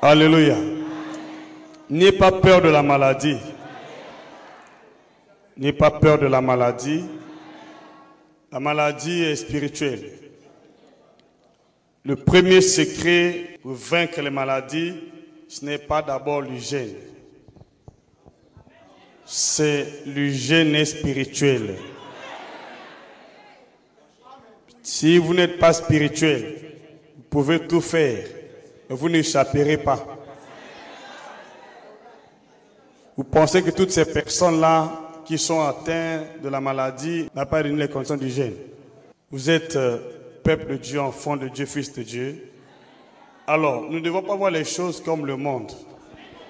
Alléluia. N'ayez pas peur de la maladie. N'ayez pas peur de la maladie. La maladie est spirituelle. Le premier secret pour vaincre les maladies, ce n'est pas d'abord l'hygiène. C'est l'hygiène spirituelle. Si vous n'êtes pas spirituel, vous pouvez tout faire, vous n'échapperez pas. Vous pensez que toutes ces personnes-là qui sont atteintes de la maladie n'ont pas réuni les conditions d'hygiène. Vous êtes euh, peuple de Dieu, enfant de Dieu, fils de Dieu. Alors, nous ne devons pas voir les choses comme le monde.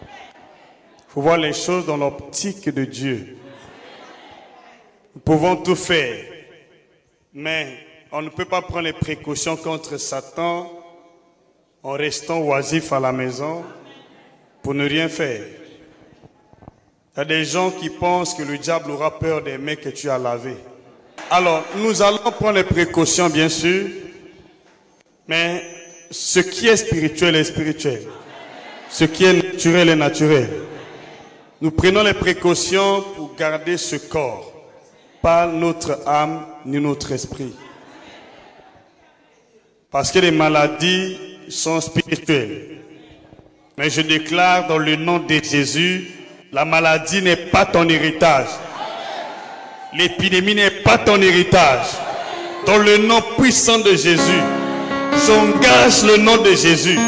Il faut voir les choses dans l'optique de Dieu. Nous pouvons tout faire, mais on ne peut pas prendre les précautions contre Satan en restant oisif à la maison pour ne rien faire. Il y a des gens qui pensent que le diable aura peur des mains que tu as lavées. Alors, nous allons prendre les précautions, bien sûr, mais ce qui est spirituel est spirituel. Ce qui est naturel est naturel. Nous prenons les précautions pour garder ce corps, pas notre âme ni notre esprit. Parce que les maladies sont spirituelles. Mais je déclare dans le nom de Jésus, la maladie n'est pas ton héritage. L'épidémie n'est pas ton héritage. Dans le nom puissant de Jésus, j'engage le nom de Jésus.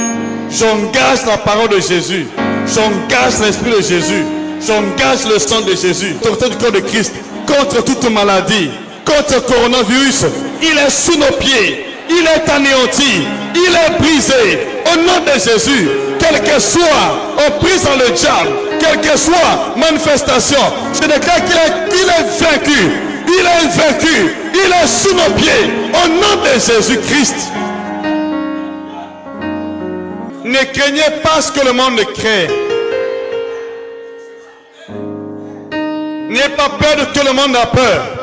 J'engage la parole de Jésus. J'engage l'esprit de Jésus. J'engage le sang de Jésus. Autorité du corps de Christ contre toute maladie, contre le coronavirus. Il est sous nos pieds il est anéanti, il est brisé. Au nom de Jésus, quel que soit prise dans le diable, quelle que soit manifestation, je déclare qu'il est, est vaincu. Il est vaincu. Il est sous nos pieds. Au nom de Jésus-Christ. Ne craignez pas ce que le monde crée. N'ayez pas peur de ce que le monde a peur.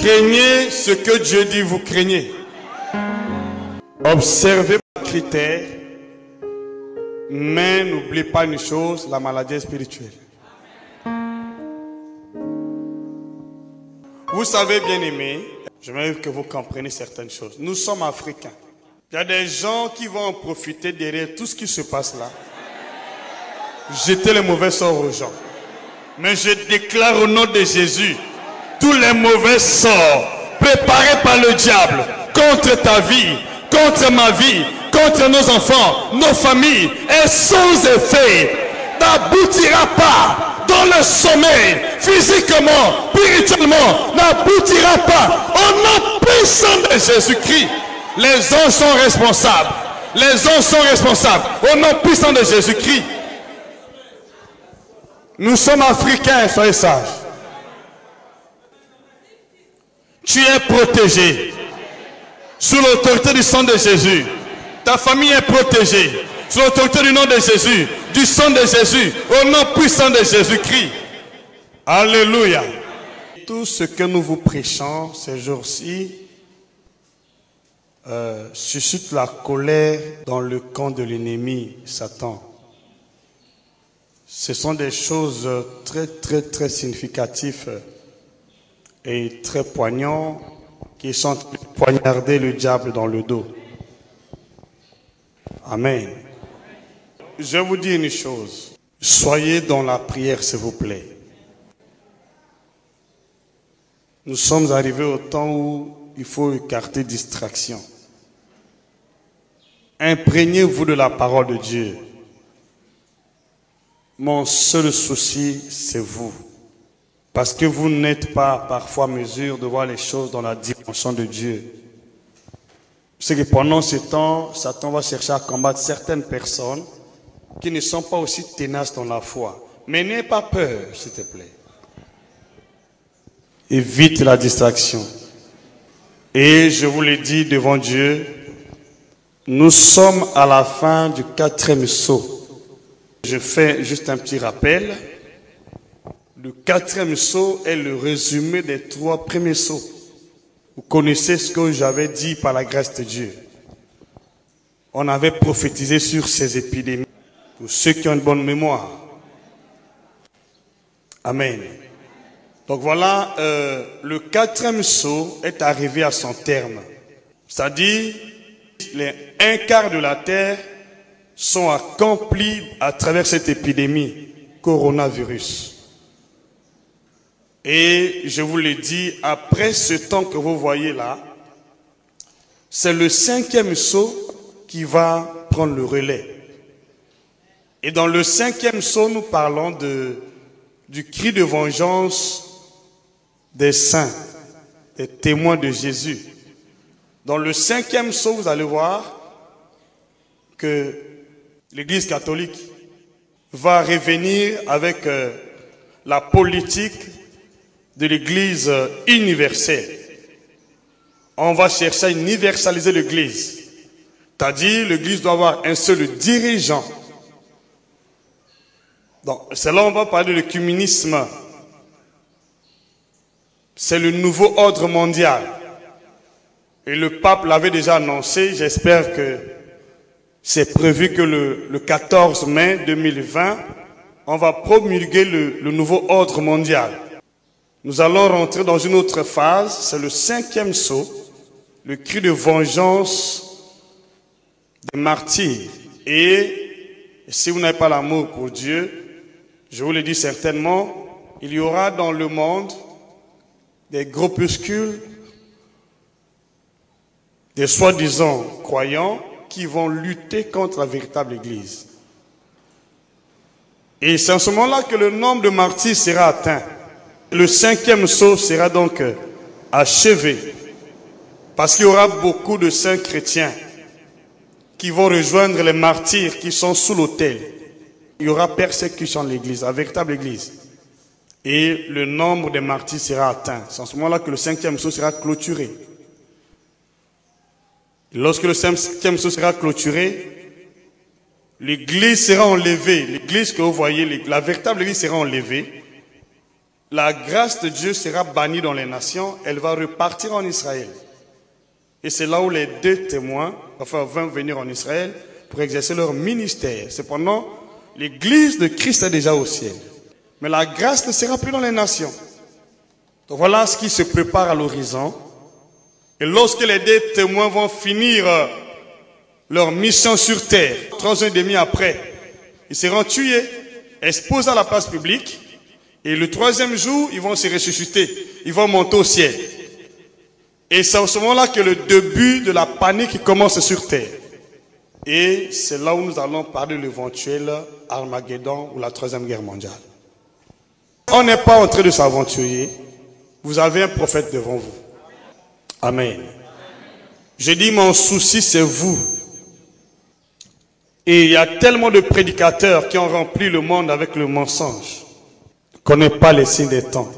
Craignez ce que Dieu dit, vous craignez. Observez vos critères, mais n'oubliez pas une chose, la maladie spirituelle. Vous savez, bien aimé, j'aimerais que vous compreniez certaines choses. Nous sommes africains. Il y a des gens qui vont en profiter derrière tout ce qui se passe là. Jeter les mauvais sorts aux gens. Mais je déclare au nom de Jésus, tous les mauvais sorts préparés par le diable contre ta vie, contre ma vie, contre nos enfants, nos familles, et sans effet, n'aboutira pas dans le sommeil, physiquement, spirituellement, n'aboutira pas au nom puissant de Jésus-Christ. Les anges sont responsables. Les anges sont responsables au nom puissant de Jésus-Christ. Nous sommes africains, soyez sages. Tu es protégé. Sous l'autorité du sang de Jésus. Ta famille est protégée. Sous l'autorité du nom de Jésus. Du sang de Jésus. Au nom puissant de Jésus-Christ. Alléluia. Tout ce que nous vous prêchons ces jours-ci euh, suscite la colère dans le camp de l'ennemi, Satan. Ce sont des choses très, très, très significatives et très poignant qui sont poignarder le diable dans le dos. Amen. Je vous dis une chose. Soyez dans la prière, s'il vous plaît. Nous sommes arrivés au temps où il faut écarter distraction. Imprégnez-vous de la parole de Dieu. Mon seul souci, c'est vous. Parce que vous n'êtes pas parfois mesure de voir les choses dans la dimension de Dieu. C'est que pendant ce temps, Satan va chercher à combattre certaines personnes qui ne sont pas aussi tenaces dans la foi. Mais n'ayez pas peur, s'il te plaît. Évite la distraction. Et je vous l'ai dit devant Dieu, nous sommes à la fin du quatrième saut. Je fais juste un petit rappel. Le quatrième saut est le résumé des trois premiers sauts. Vous connaissez ce que j'avais dit par la grâce de Dieu. on avait prophétisé sur ces épidémies, pour ceux qui ont une bonne mémoire. Amen. Donc voilà, euh, le quatrième saut est arrivé à son terme. C'est-à-dire, un quart de la terre sont accomplis à travers cette épidémie, coronavirus. Et je vous l'ai dit, après ce temps que vous voyez là, c'est le cinquième saut qui va prendre le relais. Et dans le cinquième saut, nous parlons de, du cri de vengeance des saints, des témoins de Jésus. Dans le cinquième saut, vous allez voir que l'Église catholique va revenir avec euh, la politique de l'Église universelle. On va chercher à universaliser l'Église. C'est-à-dire, l'Église doit avoir un seul dirigeant. Donc, c'est là on va parler de communisme. C'est le nouveau ordre mondial. Et le pape l'avait déjà annoncé. J'espère que c'est prévu que le, 14 mai 2020, on va promulguer le, nouveau ordre mondial. Nous allons rentrer dans une autre phase, c'est le cinquième saut, le cri de vengeance des martyrs. Et si vous n'avez pas l'amour pour Dieu, je vous le dis certainement, il y aura dans le monde des groupuscules, des soi-disant croyants, qui vont lutter contre la véritable Église. Et c'est en ce moment-là que le nombre de martyrs sera atteint. Le cinquième saut sera donc achevé. Parce qu'il y aura beaucoup de saints chrétiens qui vont rejoindre les martyrs qui sont sous l'autel. Il y aura persécution de l'Église, la véritable Église. Et le nombre de martyrs sera atteint. C'est en ce moment-là que le cinquième saut sera clôturé. Lorsque le cinquième saut sera clôturé, l'église sera enlevée. L'église que vous voyez, la véritable église sera enlevée. La grâce de Dieu sera bannie dans les nations. Elle va repartir en Israël. Et c'est là où les deux témoins, vont venir en Israël pour exercer leur ministère. Cependant, l'église de Christ est déjà au ciel. Mais la grâce ne sera plus dans les nations. Voilà ce qui se prépare à l'horizon. Et lorsque les deux témoins vont finir euh, leur mission sur terre, trois ans et demi après, ils seront tués, exposés à la place publique, et le troisième jour, ils vont se ressusciter, ils vont monter au ciel. Et c'est en ce moment-là que le début de la panique commence sur terre. Et c'est là où nous allons parler de l'éventuel Armageddon ou la troisième guerre mondiale. On n'est pas en train de s'aventurer. Vous avez un prophète devant vous. Amen. Je dis, mon souci, c'est vous. Et il y a tellement de prédicateurs qui ont rempli le monde avec le mensonge. Qu'on n'est pas les signes des temps.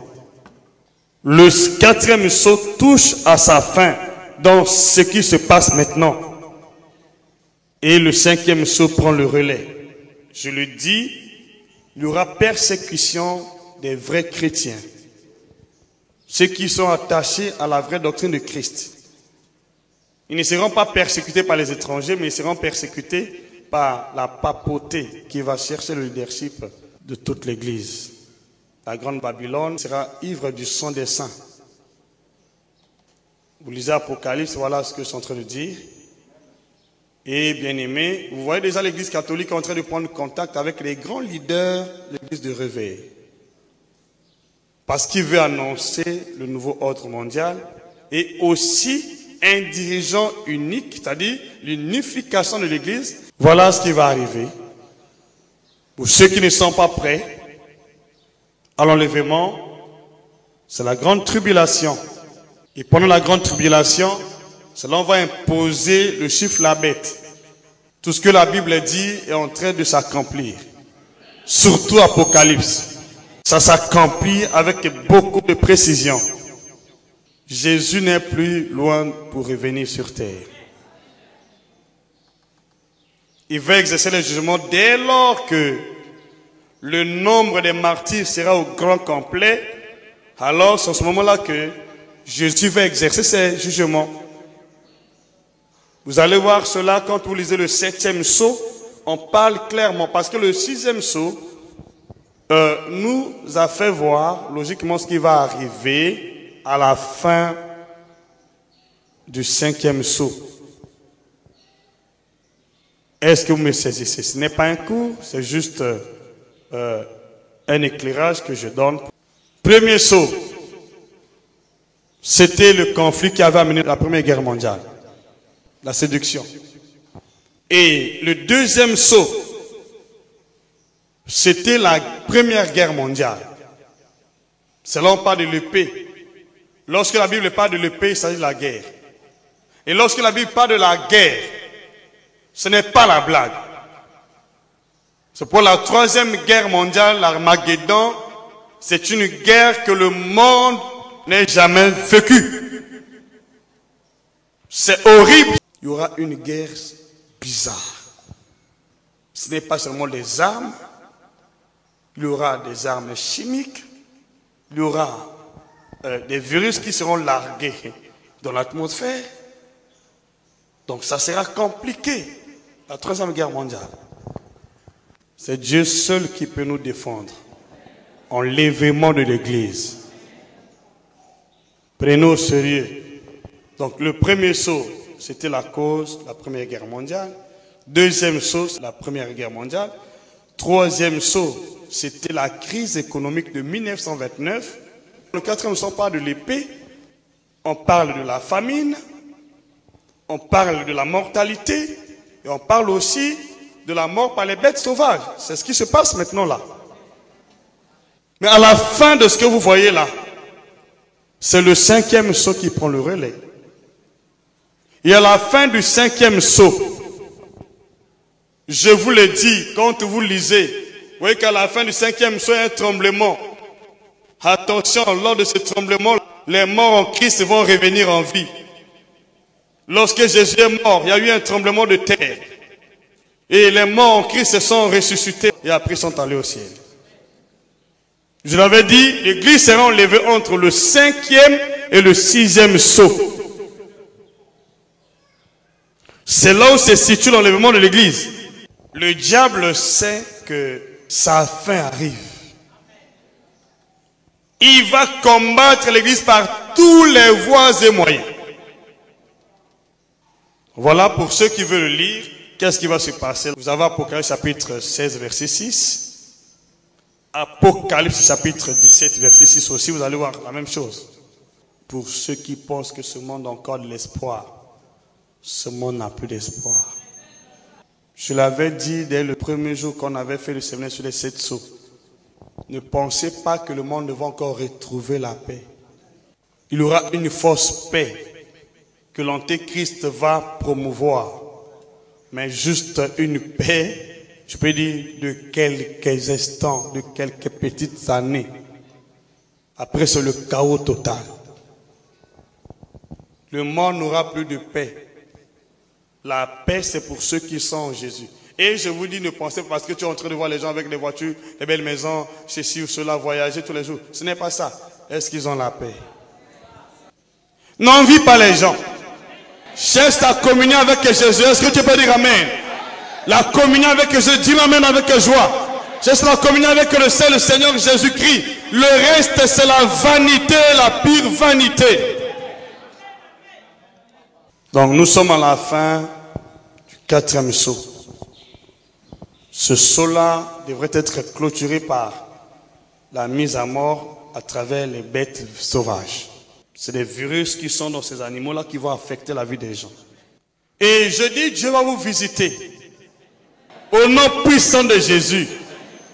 Le quatrième saut touche à sa fin dans ce qui se passe maintenant. Et le cinquième saut prend le relais. Je le dis, il y aura persécution des vrais chrétiens ceux qui sont attachés à la vraie doctrine de Christ. Ils ne seront pas persécutés par les étrangers, mais ils seront persécutés par la papauté qui va chercher le leadership de toute l'Église. La grande Babylone sera ivre du sang des saints. Vous lisez Apocalypse, voilà ce que je suis en train de dire. Et bien aimé, vous voyez déjà l'Église catholique en train de prendre contact avec les grands leaders de l'Église de réveil. Parce qu'il veut annoncer le nouveau ordre mondial et aussi un dirigeant unique, c'est-à-dire l'unification de l'Église. Voilà ce qui va arriver. Pour ceux qui ne sont pas prêts à l'enlèvement, c'est la grande tribulation. Et pendant la grande tribulation, cela va imposer le chiffre la bête. Tout ce que la Bible dit est en train de s'accomplir. Surtout Apocalypse. Ça s'accomplit avec beaucoup de précision. Jésus n'est plus loin pour revenir sur terre. Il va exercer le jugement dès lors que le nombre des martyrs sera au grand complet. Alors, c'est en ce moment-là que Jésus va exercer ses jugements. Vous allez voir cela quand vous lisez le septième saut. On parle clairement parce que le sixième saut euh, nous a fait voir logiquement ce qui va arriver à la fin du cinquième saut. Est-ce que vous me saisissez? Ce n'est pas un cours, c'est juste euh, euh, un éclairage que je donne. Premier saut, c'était le conflit qui avait amené la Première Guerre mondiale, la séduction. Et le deuxième saut, c'était la Première Guerre mondiale. Là on parle de l'épée. Lorsque la Bible parle de l'épée, il s'agit de la guerre. Et lorsque la Bible parle de la guerre, ce n'est pas la blague. C'est pour la troisième guerre mondiale, l'Armageddon, c'est une guerre que le monde n'a jamais vécue. C'est horrible. Il y aura une guerre bizarre. Ce n'est pas seulement des armes, il y aura des armes chimiques, il y aura euh, des virus qui seront largués dans l'atmosphère. Donc ça sera compliqué, la troisième guerre mondiale. C'est Dieu seul qui peut nous défendre en l'événement de l'Église. Prenons au sérieux. Donc le premier saut, c'était la cause de la Première Guerre mondiale. Deuxième saut, la Première Guerre mondiale. Troisième saut, c'était la crise économique de 1929. Le quatrième saut, on parle de l'épée, on parle de la famine, on parle de la mortalité et on parle aussi de la mort par les bêtes sauvages. C'est ce qui se passe maintenant là. Mais à la fin de ce que vous voyez là, c'est le cinquième saut qui prend le relais. Et à la fin du cinquième saut, je vous le dis, quand vous lisez, vous voyez qu'à la fin du cinquième saut, il y a un tremblement. Attention, lors de ce tremblement, les morts en Christ vont revenir en vie. Lorsque Jésus est mort, il y a eu un tremblement de terre. Et les morts en Christ se sont ressuscités et après sont allés au ciel. Je l'avais dit, l'église sera enlevée entre le cinquième et le sixième saut. C'est là où se situe l'enlèvement de l'église. Le diable sait que sa fin arrive. Il va combattre l'église par tous les voies et moyens. Voilà pour ceux qui veulent le lire, qu'est-ce qui va se passer? Vous avez Apocalypse chapitre 16, verset 6. Apocalypse chapitre 17, verset 6 aussi, vous allez voir la même chose. Pour ceux qui pensent que ce monde a encore de l'espoir, ce monde n'a plus d'espoir. Je l'avais dit dès le premier jour qu'on avait fait le séminaire sur les sept sceaux. Ne pensez pas que le monde va encore retrouver la paix. Il y aura une fausse paix que l'Antéchrist va promouvoir, mais juste une paix, je peux dire, de quelques instants, de quelques petites années. Après, c'est le chaos total. Le monde n'aura plus de paix. La paix, c'est pour ceux qui sont en Jésus. Et je vous dis, ne pensez pas parce que tu es en train de voir les gens avec des voitures, des belles maisons, ceci ou cela, voyager tous les jours. Ce n'est pas ça. Est-ce qu'ils ont la paix? N'envie pas les gens. Cherche ta communion avec Jésus. Est-ce que tu peux dire Amen? La communion avec Jésus. Dis Amen avec joie. Cherche la communion avec le seul Seigneur Jésus-Christ. Le reste, c'est la vanité, la pire vanité. Donc nous sommes à la fin du quatrième saut. Ce saut-là devrait être clôturé par la mise à mort à travers les bêtes sauvages. C'est des virus qui sont dans ces animaux-là qui vont affecter la vie des gens. Et je dis, Dieu va vous visiter. Au nom puissant de Jésus.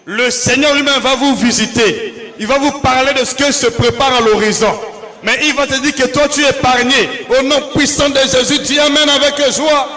Le Seigneur lui-même va vous visiter. Il va vous parler de ce que se prépare à l'horizon. Mais il va te dire que toi tu es épargné. Au nom puissant de Jésus, dis Amen avec joie.